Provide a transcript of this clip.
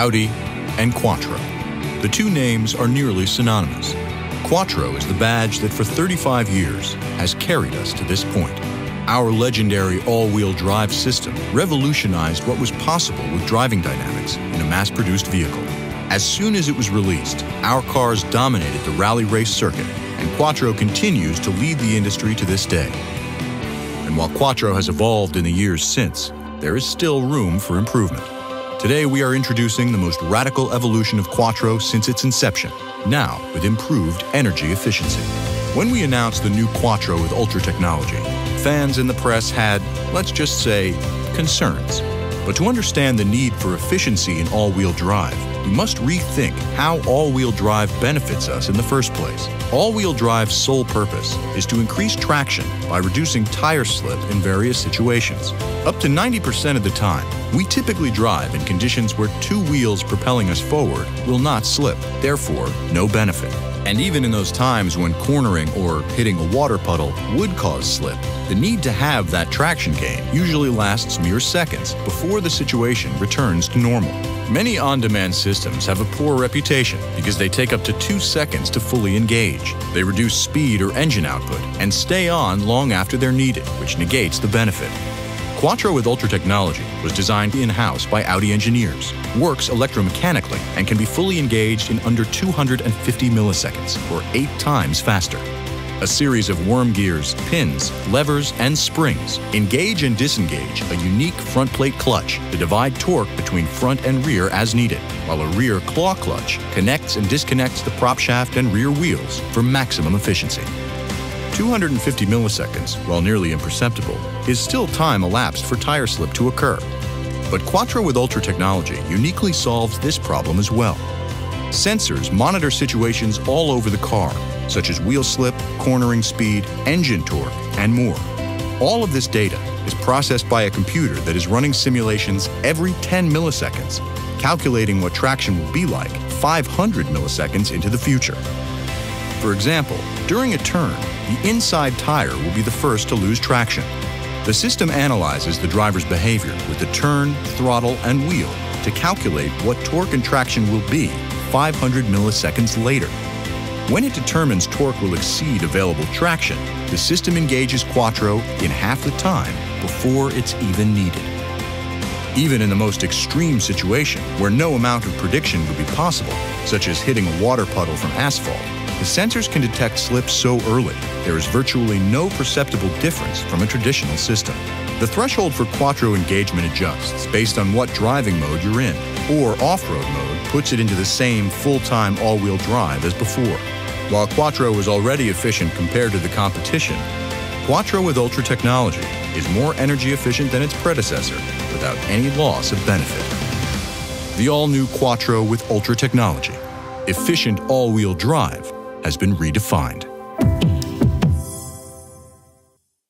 Audi, and Quattro. The two names are nearly synonymous. Quattro is the badge that for 35 years has carried us to this point. Our legendary all-wheel drive system revolutionized what was possible with driving dynamics in a mass-produced vehicle. As soon as it was released, our cars dominated the rally race circuit, and Quattro continues to lead the industry to this day. And while Quattro has evolved in the years since, there is still room for improvement. Today we are introducing the most radical evolution of Quattro since its inception, now with improved energy efficiency. When we announced the new Quattro with Ultra technology, fans and the press had, let's just say, concerns. But to understand the need for efficiency in all-wheel drive, we must rethink how all-wheel drive benefits us in the first place. All-wheel drive's sole purpose is to increase traction by reducing tire slip in various situations. Up to 90% of the time, we typically drive in conditions where two wheels propelling us forward will not slip, therefore no benefit. And even in those times when cornering or hitting a water puddle would cause slip, the need to have that traction gain usually lasts mere seconds before the situation returns to normal. Many on-demand systems have a poor reputation because they take up to two seconds to fully engage. They reduce speed or engine output and stay on long after they're needed, which negates the benefit. Quattro with Ultra technology was designed in-house by Audi engineers, works electromechanically, and can be fully engaged in under 250 milliseconds, or eight times faster. A series of worm gears, pins, levers, and springs engage and disengage a unique front plate clutch to divide torque between front and rear as needed, while a rear claw clutch connects and disconnects the prop shaft and rear wheels for maximum efficiency. 250 milliseconds, while nearly imperceptible, is still time elapsed for tire slip to occur. But Quattro with Ultra technology uniquely solves this problem as well. Sensors monitor situations all over the car, such as wheel slip, cornering speed, engine torque, and more. All of this data is processed by a computer that is running simulations every 10 milliseconds, calculating what traction will be like 500 milliseconds into the future. For example, during a turn, the inside tire will be the first to lose traction. The system analyzes the driver's behavior with the turn, throttle, and wheel to calculate what torque and traction will be 500 milliseconds later. When it determines torque will exceed available traction, the system engages Quattro in half the time before it's even needed. Even in the most extreme situation, where no amount of prediction would be possible, such as hitting a water puddle from asphalt, the sensors can detect slips so early, there is virtually no perceptible difference from a traditional system. The threshold for Quattro engagement adjusts based on what driving mode you're in, or off-road mode puts it into the same full-time all-wheel drive as before. While Quattro was already efficient compared to the competition, Quattro with Ultra technology is more energy efficient than its predecessor without any loss of benefit. The all-new Quattro with Ultra technology. Efficient all-wheel drive has been redefined.